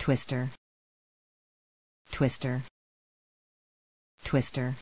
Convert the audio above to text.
Twister. Twister. Twister.